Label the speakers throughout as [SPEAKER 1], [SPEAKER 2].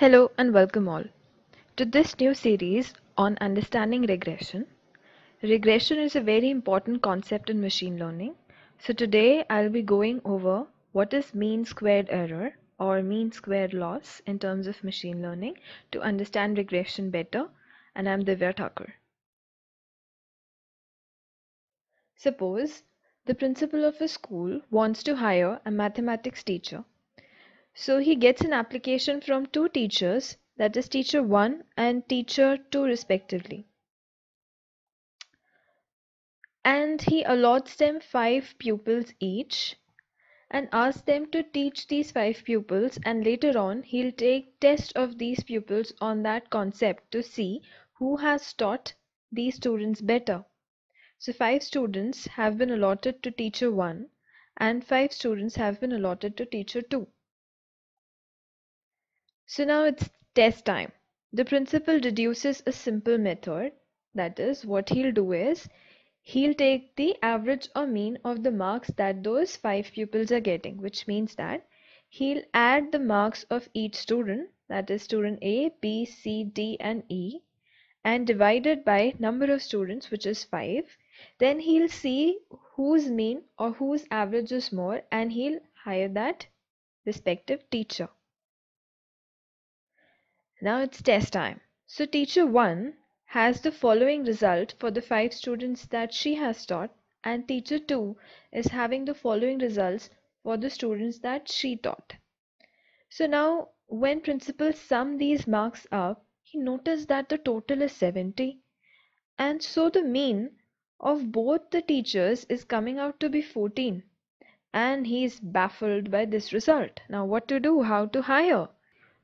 [SPEAKER 1] Hello and welcome all to this new series on understanding regression. Regression is a very important concept in machine learning. So today I'll be going over what is mean squared error or mean squared loss in terms of machine learning to understand regression better and I'm Divya Thakur. Suppose the principal of a school wants to hire a mathematics teacher so he gets an application from two teachers, that is teacher 1 and teacher 2 respectively. And he allots them 5 pupils each and asks them to teach these 5 pupils and later on he'll take test of these pupils on that concept to see who has taught these students better. So 5 students have been allotted to teacher 1 and 5 students have been allotted to teacher 2. So now it's test time. The principal deduces a simple method. That is, what he'll do is, he'll take the average or mean of the marks that those five pupils are getting, which means that he'll add the marks of each student, that is student A, B, C, D and E, and divide it by number of students, which is 5. Then he'll see whose mean or whose average is more and he'll hire that respective teacher. Now it's test time. So teacher 1 has the following result for the 5 students that she has taught and teacher 2 is having the following results for the students that she taught. So now when principal sum these marks up, he noticed that the total is 70 and so the mean of both the teachers is coming out to be 14 and he is baffled by this result. Now what to do? How to hire?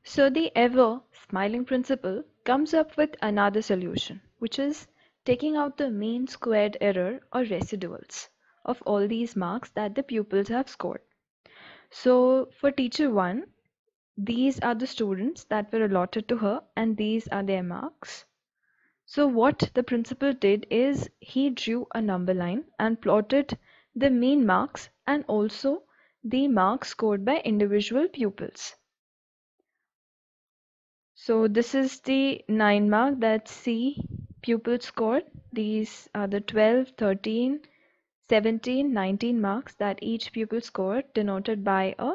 [SPEAKER 1] So the ever smiling principal comes up with another solution, which is taking out the mean squared error or residuals of all these marks that the pupils have scored. So for teacher 1, these are the students that were allotted to her and these are their marks. So what the principal did is he drew a number line and plotted the mean marks and also the marks scored by individual pupils. So this is the 9 mark that C pupil scored. These are the 12, 13, 17, 19 marks that each pupil scored denoted by a,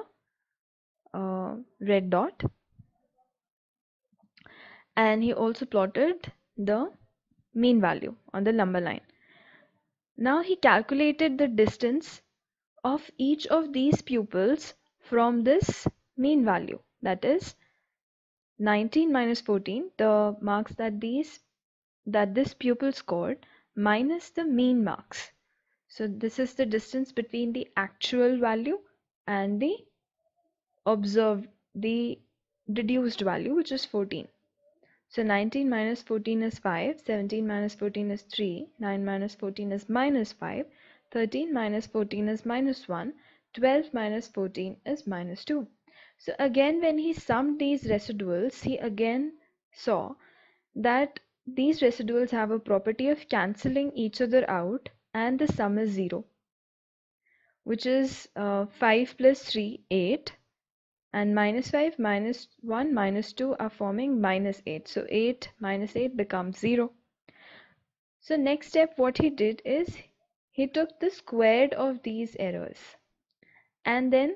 [SPEAKER 1] a red dot. And he also plotted the mean value on the number line. Now he calculated the distance of each of these pupils from this mean value that is 19 minus 14 the marks that these that this pupil scored minus the mean marks. So this is the distance between the actual value and the observed the deduced value which is 14 so 19 minus 14 is 5 17 minus 14 is 3 9 minus 14 is minus 5 13 minus 14 is minus 1 12 minus 14 is minus 2 so again when he summed these residuals, he again saw that these residuals have a property of cancelling each other out and the sum is 0 which is uh, 5 plus 3 8 and minus 5 minus 1 minus 2 are forming minus 8 so 8 minus 8 becomes 0 so next step what he did is he took the squared of these errors and then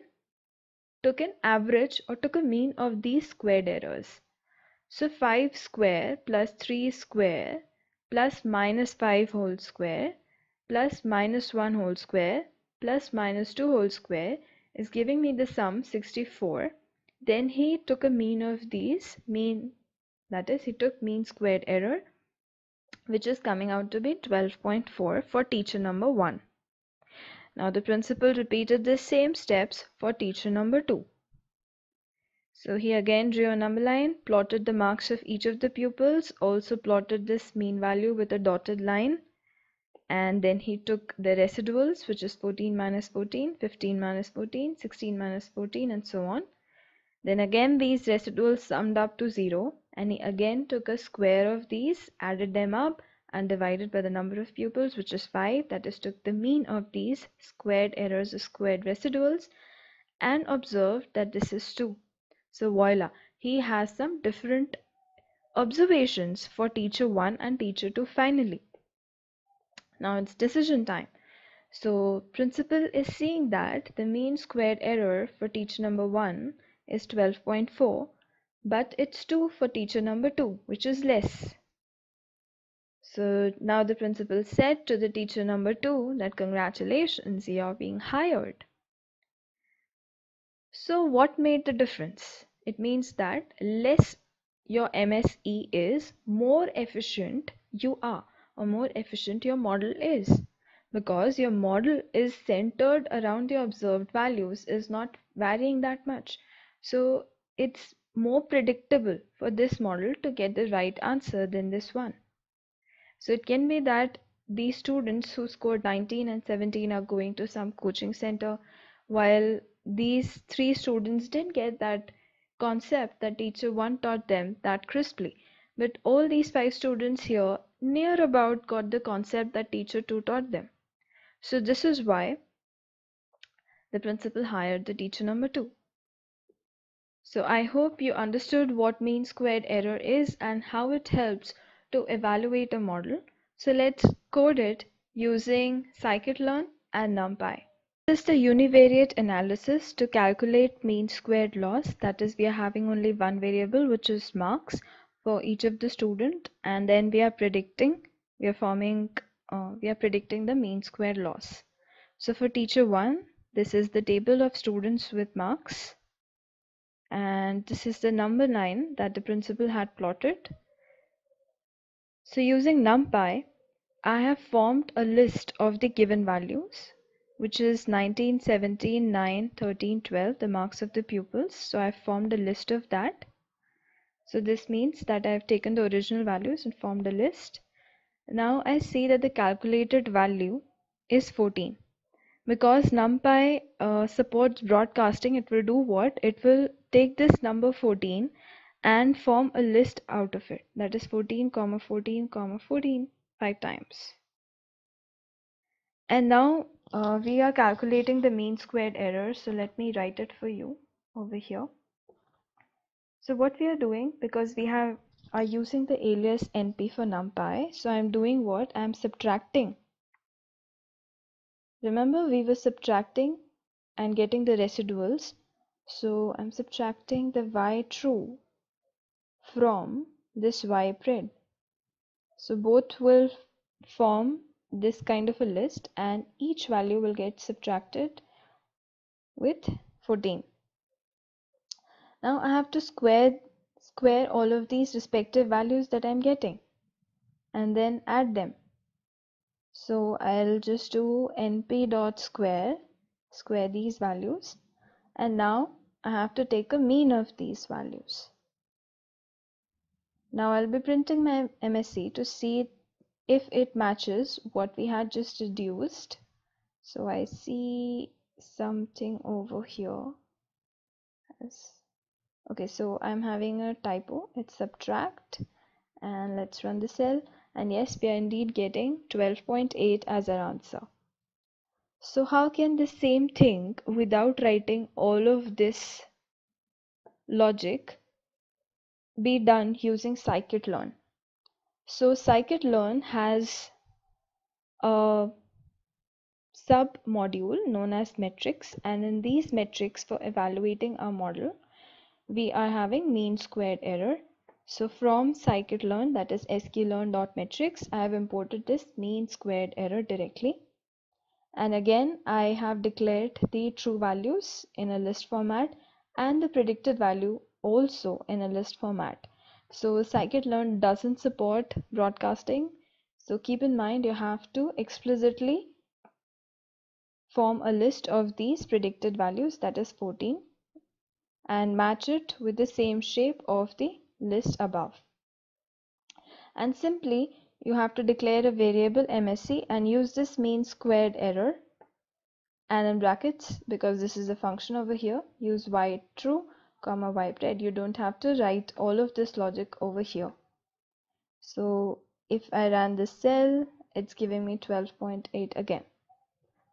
[SPEAKER 1] took an average or took a mean of these squared errors. So 5 square plus 3 square plus minus 5 whole square plus minus 1 whole square plus minus 2 whole square is giving me the sum 64. Then he took a mean of these mean that is he took mean squared error which is coming out to be 12.4 for teacher number 1. Now the principal repeated the same steps for teacher number 2. So he again drew a number line, plotted the marks of each of the pupils, also plotted this mean value with a dotted line and then he took the residuals which is 14 minus 14, 15 minus 14, 16 minus 14 and so on. Then again these residuals summed up to 0 and he again took a square of these, added them up and divided by the number of pupils which is 5 that is took the mean of these squared errors or squared residuals and observed that this is 2 So voila, he has some different observations for teacher 1 and teacher 2 finally. Now it's decision time. So principal is seeing that the mean squared error for teacher number 1 is 12.4 but it's 2 for teacher number 2 which is less. So now the principal said to the teacher number 2 that congratulations you are being hired. So what made the difference? It means that less your MSE is, more efficient you are or more efficient your model is because your model is centered around the observed values is not varying that much. So it's more predictable for this model to get the right answer than this one. So it can be that these students who scored 19 and 17 are going to some coaching center while these three students didn't get that concept that teacher 1 taught them that crisply. But all these five students here near about got the concept that teacher 2 taught them. So this is why the principal hired the teacher number 2. So I hope you understood what mean squared error is and how it helps to evaluate a model. So let's code it using scikit-learn and NumPy. This is the univariate analysis to calculate mean squared loss. That is, we are having only one variable, which is marks for each of the student. And then we are predicting, we are forming, uh, we are predicting the mean squared loss. So for teacher one, this is the table of students with marks. And this is the number nine that the principal had plotted. So using NumPy, I have formed a list of the given values which is 19, 17, 9, 13, 12, the marks of the pupils. So I've formed a list of that. So this means that I've taken the original values and formed a list. Now I see that the calculated value is 14. Because NumPy uh, supports broadcasting, it will do what? It will take this number 14 and form a list out of it. That is 14, comma 14, comma 14, five times. And now uh, we are calculating the mean squared error. So let me write it for you over here. So what we are doing, because we have are using the alias np for numpy, so I'm doing what? I'm subtracting. Remember we were subtracting and getting the residuals. So I'm subtracting the y true from this y pred. So both will form this kind of a list and each value will get subtracted with 14. Now I have to square square all of these respective values that I'm getting and then add them. So I'll just do np dot square square these values and now I have to take a mean of these values. Now I'll be printing my MSE to see if it matches what we had just reduced so I see something over here. Okay so I'm having a typo. It's subtract and let's run the cell. And yes we are indeed getting 12.8 as our answer. So how can the same thing without writing all of this logic be done using scikit-learn so scikit-learn has a sub module known as metrics and in these metrics for evaluating our model we are having mean squared error. So from scikit-learn that is sklearn.metrics I have imported this mean squared error directly and again I have declared the true values in a list format and the predicted value also in a list format. So scikit-learn doesn't support broadcasting. So keep in mind you have to explicitly form a list of these predicted values that is 14 and match it with the same shape of the list above. And simply you have to declare a variable MSE and use this mean squared error and in brackets because this is a function over here use y true comma ypred you don't have to write all of this logic over here. So if I run this cell it's giving me 12.8 again.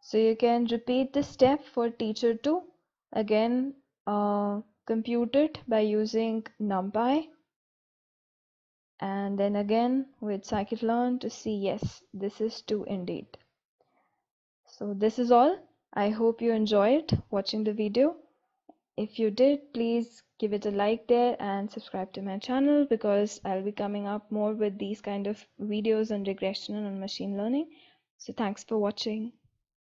[SPEAKER 1] So you can repeat this step for teacher 2 again uh, compute it by using NumPy. And then again with scikit-learn to see yes this is 2 indeed. So this is all. I hope you enjoyed watching the video if you did please give it a like there and subscribe to my channel because i'll be coming up more with these kind of videos on regression and on machine learning. So thanks for watching